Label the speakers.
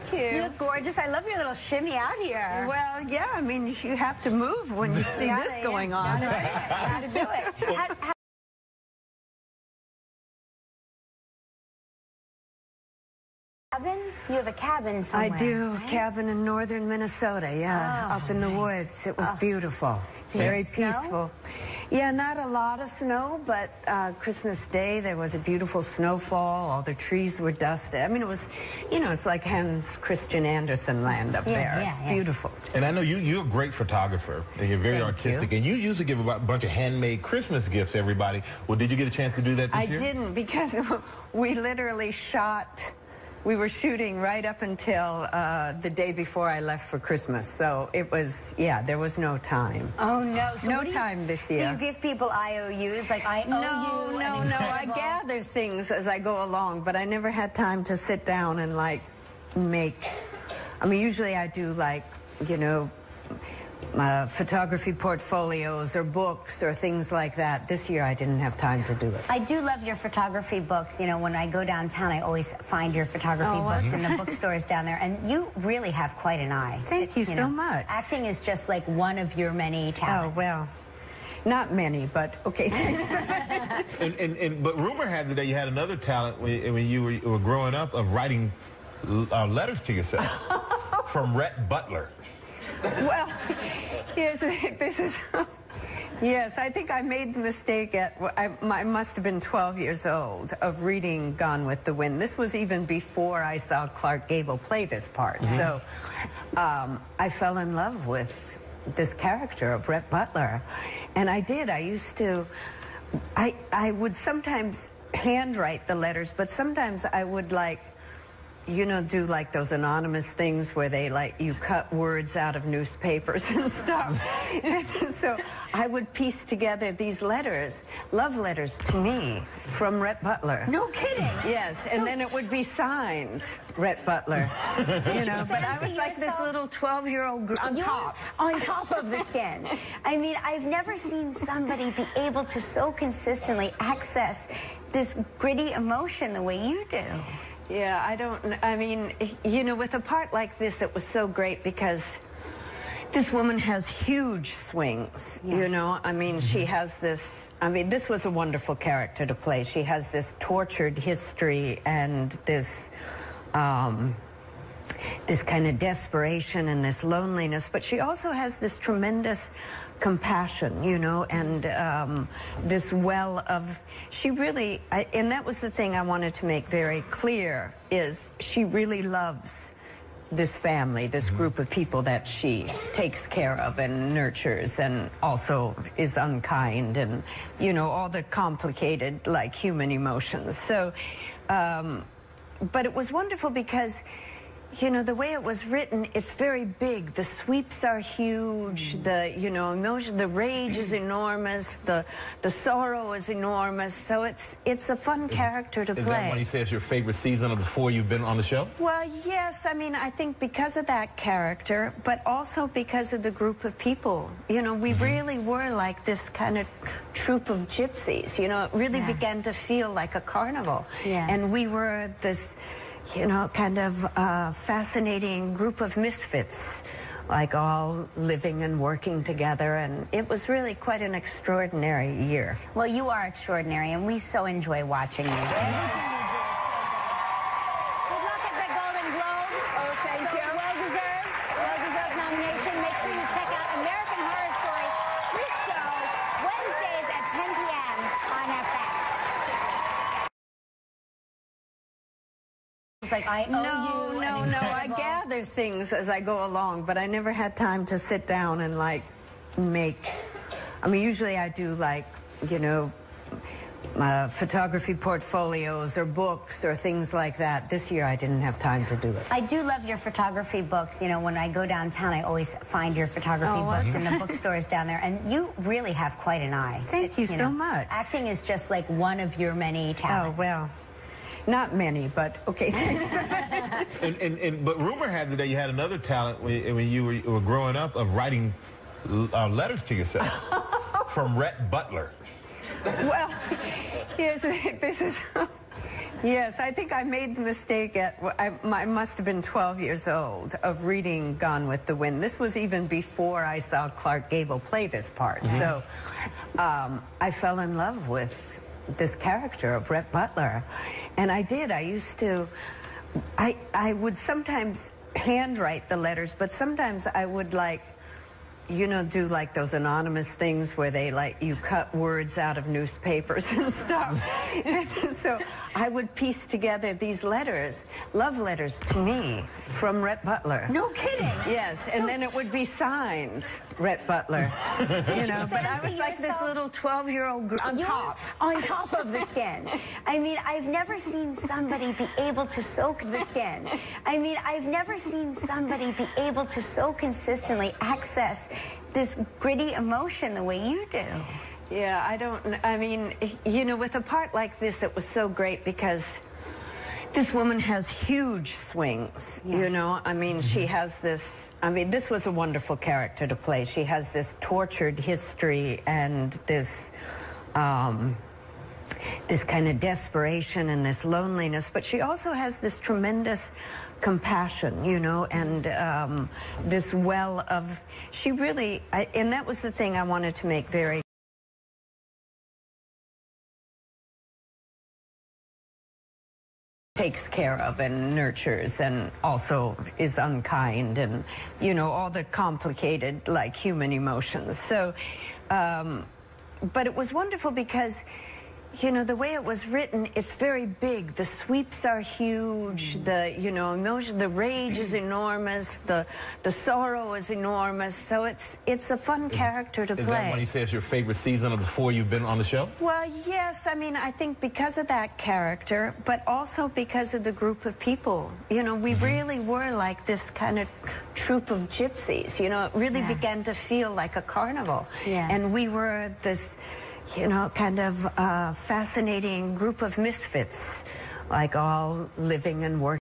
Speaker 1: thank you.
Speaker 2: You look gorgeous. I love your little shimmy out here.
Speaker 1: Well, yeah, I mean, you have to move when you see this going on.
Speaker 2: Gotta, gotta do it. How- how-? You have a cabin somewhere.
Speaker 1: I do.
Speaker 2: right?
Speaker 1: Cabin in northern Minnesota, yeah,
Speaker 2: Oh,
Speaker 1: up in the woods. It was oh. beautiful. Very
Speaker 2: peaceful. snow?
Speaker 1: Peaceful. Yeah, not a lot of snow, but uh, Christmas Day there was a beautiful snowfall. All the trees were dusted. I mean, it was, you know, it's like Hans Christian Andersen land up
Speaker 2: Yeah,
Speaker 1: there.
Speaker 2: yeah,
Speaker 1: it's
Speaker 2: yeah.
Speaker 1: beautiful.
Speaker 3: And I know you, you're a great photographer, and you're very
Speaker 1: Thank
Speaker 3: artistic,
Speaker 1: you.
Speaker 3: and you usually give a bunch of handmade Christmas gifts to everybody. Well, did you get a chance to do that this
Speaker 1: I
Speaker 3: year?
Speaker 1: didn't because we literally shot. We were shooting right up until uh, the day before I left for Christmas. So it was, yeah, there was no time.
Speaker 2: Oh no! So
Speaker 1: No
Speaker 2: do you-
Speaker 1: time this year.
Speaker 2: Do you give people IOUs like I
Speaker 1: No,
Speaker 2: owe you?
Speaker 1: no,
Speaker 2: and
Speaker 1: no. I gather things as I go along, but I never had time to sit down and like make. I mean, usually I do like, you know, uh, photography portfolios or books or things like that. This year I didn't have time to do it.
Speaker 2: I do love your photography books. You know, when I go downtown, I always find your photography
Speaker 1: Oh,
Speaker 2: books in the bookstores down there, and you really have quite an eye.
Speaker 1: Thank you you so much.
Speaker 2: Acting is just like one of your many talents.
Speaker 1: Oh well, not many, but okay.
Speaker 3: And, and, and, but rumor had it that you had another talent when, when you, were, you were growing up of writing uh, letters to yourself from Rhett Butler.
Speaker 1: well, here's this is. Yes, I think I made the mistake at, I, I must have been 12 years old of reading Gone with the Wind. This was even before I saw Clark Gable play this part. So um, I fell in love with this character of Rhett Butler. And I did. I used to, I, I would sometimes handwrite the letters, but sometimes I would like, you know, do like those anonymous things where they like you cut words out of newspapers and stuff. so I would piece together these letters, love letters to me from Rhett Butler.
Speaker 2: No kidding.
Speaker 1: Yes, and then it would be signed Rhett Butler. you know, but I was like this little 12 year old girl on
Speaker 2: You're
Speaker 1: top.
Speaker 2: on top of the skin. I mean, I've never seen somebody be able to so consistently access this gritty emotion the way you do.
Speaker 1: Yeah, I don't, I mean, you know, with a part like this, it was so great because this woman has huge swings, you know? I mean, she has this, I mean, this was a wonderful character to play. She has this tortured history and this, um, this kind of desperation and this loneliness, but she also has this tremendous compassion, you know, and um, this well of. She really, I, and that was the thing I wanted to make very clear is she really loves this family, this group of people that she takes care of and nurtures and also is unkind and, you know, all the complicated, like, human emotions. So, um, but it was wonderful because, you know, the way it was written, it's very big. The sweeps are huge. Mm. The, you know, emotion, the rage is enormous. The, the sorrow is enormous. So it's, it's a fun character to
Speaker 3: Is
Speaker 1: play.
Speaker 3: that why you say it's your favorite season of the four you've been on the show?
Speaker 1: Well, yes. I mean, I think because of that character, but also because of the group of people. You know, we mm-hmm. really were like this kind of troupe of gypsies. You know, it really
Speaker 2: Yeah.
Speaker 1: began to feel like a carnival.
Speaker 2: Yeah.
Speaker 1: And we were this, you know, kind of uh, fascinating group of misfits. Like all living and working together, and it was really quite an extraordinary year.
Speaker 2: Well, you are extraordinary, and we so enjoy watching you. Everything you do is so good. Good luck at the Golden Globes.
Speaker 1: Oh, thank you.
Speaker 2: Well deserved. Well deserved nomination. Make sure you check out American Horror Story Freak Show Wednesdays at 10 p.m. on FX. It's like I owe
Speaker 1: No,
Speaker 2: you.
Speaker 1: no, no. I gather things as I go along, but I never had time to sit down and like make. I mean, usually I do like, you know, uh, photography portfolios or books or things like that. This year I didn't have time to do it.
Speaker 2: I do love your photography books. You know, when I go downtown, I always find your photography
Speaker 1: Oh,
Speaker 2: books in the bookstores down there, and you really have quite an eye.
Speaker 1: Thank you so much.
Speaker 2: Acting is just like one of your many talents.
Speaker 1: Oh well, not many, but okay.
Speaker 3: And, and, and but rumor had it that you had another talent when, when you, were, you were growing up of writing uh, letters to yourself from Rhett Butler.
Speaker 1: well, here's this is. Yes, I think I made the mistake at, I, I must have been 12 years old of reading Gone with the Wind. This was even before I saw Clark Gable play this part. Mm-hmm. So um, I fell in love with this character of Rhett Butler. And I did. I used to, I, I would sometimes handwrite the letters, but sometimes I would like you know, do like those anonymous things where they like you cut words out of newspapers and stuff. so I would piece together these letters, love letters to me from Rhett Butler.
Speaker 2: No kidding.
Speaker 1: Yes, and then it would be signed Rhett Butler. you know, but I was like this little 12-year-old girl on top.
Speaker 2: On top of the skin. I mean, I've never seen somebody be able to soak the skin. I mean, I've never seen somebody be able to so consistently access this gritty emotion the way you do.
Speaker 1: Yeah, I don't, I mean, you know, with a part like this, it was so great because this woman has huge swings, yeah. you know? I mean, mm-hmm. she has this, I mean, this was a wonderful character to play. She has this tortured history and this, um, this kind of desperation and this loneliness, but she also has this tremendous compassion, you know, and um, this well of, she really, I, and that was the thing I wanted to make very takes care of and nurtures and also is unkind and you know all the complicated like human emotions. So um, but it was wonderful because you know, the way it was written, it's very big. The sweeps are huge. Mm-hmm. The, you know, emotion, the rage is enormous. The, the sorrow is enormous. So it's, it's a fun is, character to
Speaker 3: is
Speaker 1: play. Is
Speaker 3: that why you say it's your favorite season of the four you've been on the show?
Speaker 1: Well, yes. I mean, I think because of that character, but also because of the group of people. You know, we mm-hmm. really were like this kind of troupe of gypsies. You know, it really yeah. began to feel like a carnival. Yeah. And we were this you know, kind of uh, fascinating group of misfits, like all living and working.